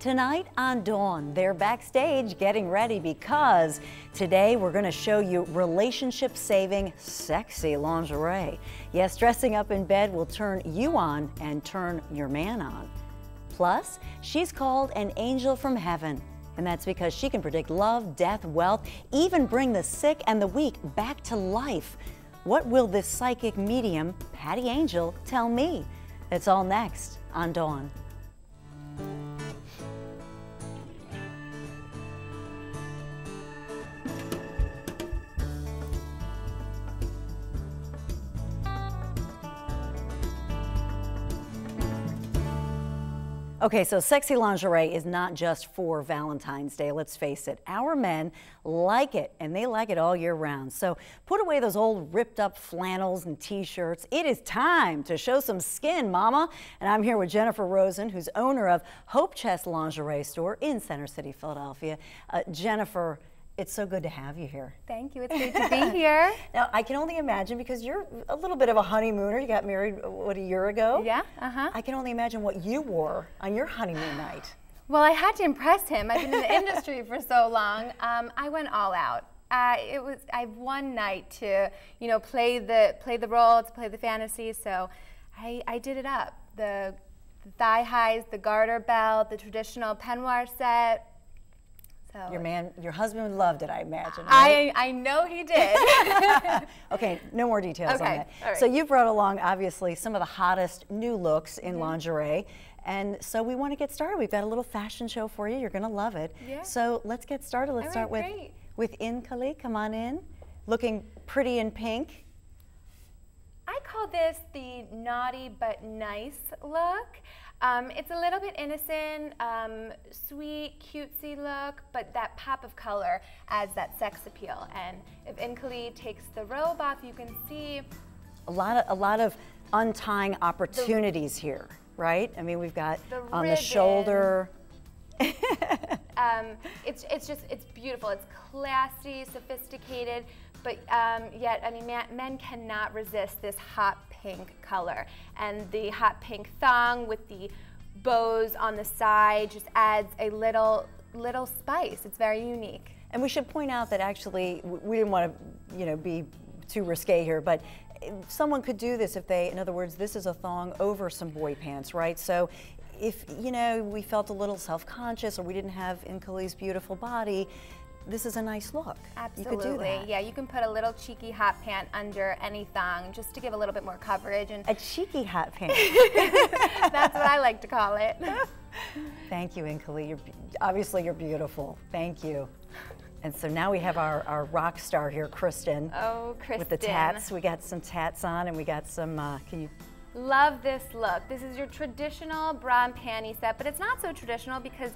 Tonight on Dawn, they're backstage getting ready because today we're going to show you relationship saving sexy lingerie. Yes, dressing up in bed will turn you on and turn your man on. Plus, she's called an angel from heaven. And that's because she can predict love, death, wealth, even bring the sick and the weak back to life. What will this psychic medium, Patty Angel, tell me? It's all next on Dawn. Okay, so sexy lingerie is not just for Valentine's Day, let's face it. Our men like it, and they like it all year round. So put away those old ripped up flannels and t-shirts. It is time to show some skin, mama. And I'm here with Jennifer Rosen, who's owner of Hope Chest Lingerie Store in Center City, Philadelphia. Uh, Jennifer, it's so good to have you here. Thank you. It's great to be here. now, I can only imagine because you're a little bit of a honeymooner. You got married, what, a year ago? Yeah, uh-huh. I can only imagine what you wore on your honeymoon night. Well, I had to impress him. I've been in the industry for so long. Um, I went all out. Uh, it was I have one night to you know play the play the role to play the fantasy. So I, I did it up. The, the thigh highs, the garter belt, the traditional peignoir set, so your man, your husband loved it, I imagine. Right? I I know he did. okay, no more details okay. on that. So you brought along obviously some of the hottest new looks in mm -hmm. lingerie. And so we want to get started. We've got a little fashion show for you. You're going to love it. Yeah. So let's get started. Let's start with great. with Inkali. Come on in. Looking pretty in pink. Call this the naughty but nice look. Um, it's a little bit innocent, um, sweet, cutesy look, but that pop of color adds that sex appeal. And if Inkali takes the robe off, you can see a lot of a lot of untying opportunities the, here, right? I mean, we've got the on ribbon. the shoulder. um, it's it's just it's beautiful. It's classy, sophisticated, but um, yet I mean, man, men cannot resist this hot pink color. And the hot pink thong with the bows on the side just adds a little, little spice. It's very unique. And we should point out that actually, we didn't want to, you know, be too risque here, but someone could do this if they, in other words, this is a thong over some boy pants, right? So if, you know, we felt a little self-conscious or we didn't have Inkali's beautiful body, this is a nice look. Absolutely. You yeah, you can put a little cheeky hot pant under any thong just to give a little bit more coverage. and A cheeky hot pant. That's what I like to call it. Thank you, Inkali. You're, obviously, you're beautiful. Thank you. And so now we have our, our rock star here, Kristen. Oh, Kristen. With the tats. We got some tats on and we got some, uh, can you Love this look. This is your traditional bra and panty set, but it's not so traditional because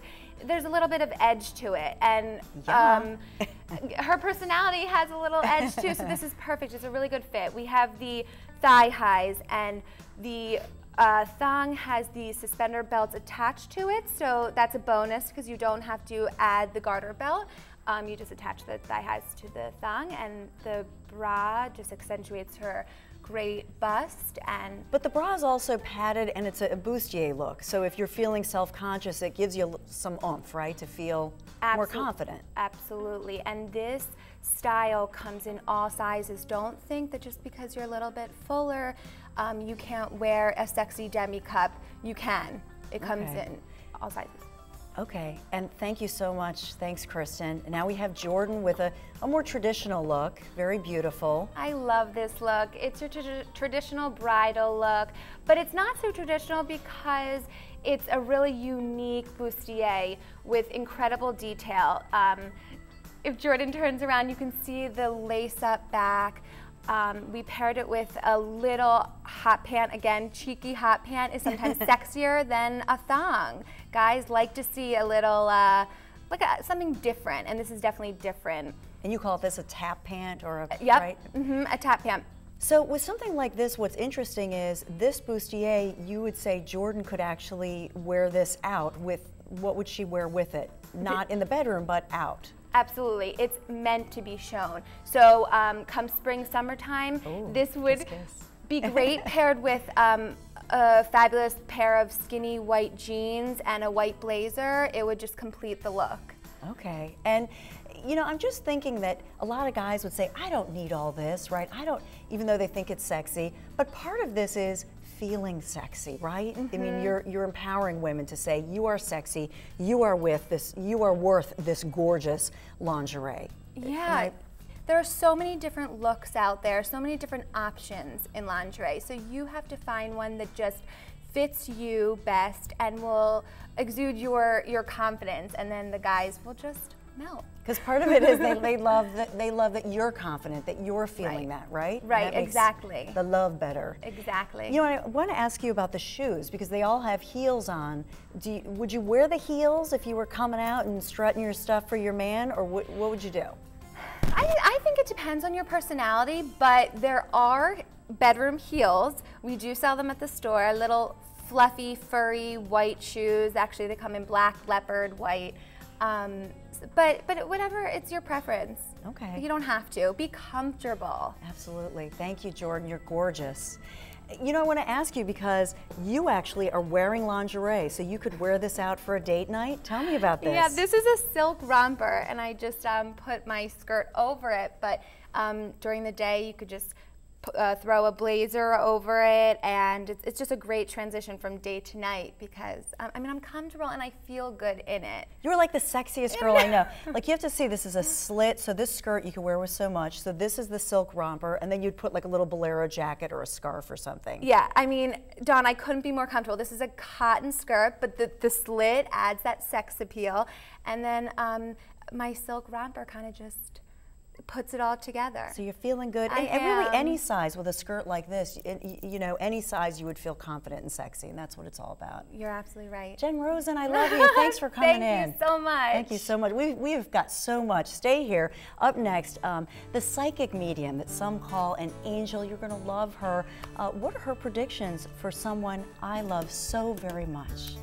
there's a little bit of edge to it. And um, her personality has a little edge too, so this is perfect. It's a really good fit. We have the thigh highs and the uh, thong has the suspender belts attached to it, so that's a bonus because you don't have to add the garter belt. Um, you just attach the thigh highs to the thong and the bra just accentuates her great bust and but the bra is also padded and it's a, a bustier look. So if you're feeling self-conscious it gives you some oomph right to feel more confident. absolutely. And this style comes in all sizes. Don't think that just because you're a little bit fuller um, you can't wear a sexy demi cup. You can. It comes okay. in all sizes Okay, and thank you so much. Thanks, Kristen. Now we have Jordan with a, a more traditional look, very beautiful. I love this look. It's a traditional bridal look, but it's not so traditional because it's a really unique bustier with incredible detail. Um, if Jordan turns around, you can see the lace up back. Um, we paired it with a little hot pant. Again, cheeky hot pant is sometimes sexier than a thong. Guys like to see a little, uh, like a, something different, and this is definitely different. And you call this a tap pant or a, yep. right? Mm -hmm, a tap pant. So with something like this, what's interesting is this bustier, you would say Jordan could actually wear this out with, what would she wear with it? Not in the bedroom, but out. Absolutely, it's meant to be shown. So um, come spring, summertime, Ooh, this would kiss, kiss. be great paired with um, a fabulous pair of skinny white jeans and a white blazer, it would just complete the look. Okay. And you know, I'm just thinking that a lot of guys would say, I don't need all this, right? I don't, even though they think it's sexy. But part of this is feeling sexy, right? Mm -hmm. I mean, mm-hmm. you're you're empowering women to say you are sexy, you are with this, you are worth this gorgeous lingerie. Yeah. there are so many different looks out there, so many different options in lingerie. So you have to find one that just fits you best and will exude your your confidence and then the guys will just melt. Because part of it is they, they love that they love that you're confident, that you're feeling right. that, right? Right, exactly. The love better. Exactly. You know, I want to ask you about the shoes because they all have heels on. Do you, would you wear the heels if you were coming out and strutting your stuff for your man, or what, what would you do? I, I think it depends on your personality, but there are bedroom heels. We do sell them at the store, little fluffy, furry, white shoes. Actually, they come in black, leopard, white. Um, but but whatever, it's your preference. Okay. You don't have to. Be comfortable. Absolutely. Thank you, Jordan. You're gorgeous. You know, I want to ask you because you actually are wearing lingerie, so you could wear this out for a date night. Tell me about this. Yeah, this is a silk romper, and I just um, put my skirt over it. But um, during the day, you could just uh, throw a blazer over it, and it's, it's, just a great transition from day to night because um, I mean I'm comfortable and I feel good in it. You're like the sexiest girl I know. Like you have to see this is a slit, so this skirt you can wear with so much. So this is the silk romper, and then you'd put like a little bolero jacket or a scarf or something. Yeah, I mean, Dawn, I couldn't be more comfortable. This is a cotton skirt, but the, the slit adds that sex appeal, and then um, my silk romper kind of just puts it all together. So you're feeling good. And, and, really any size with a skirt like this, you know, any size you would feel confident and sexy, and that's what it's all about. You're absolutely right. Jen Rosen, I love you. Thanks for coming Thank in. Thank you so much. Thank you so much. We've, we've got so much. Stay here. Up next, um, the psychic medium that some call an angel. You're going to love her. Uh, what are her predictions for someone I love so very much?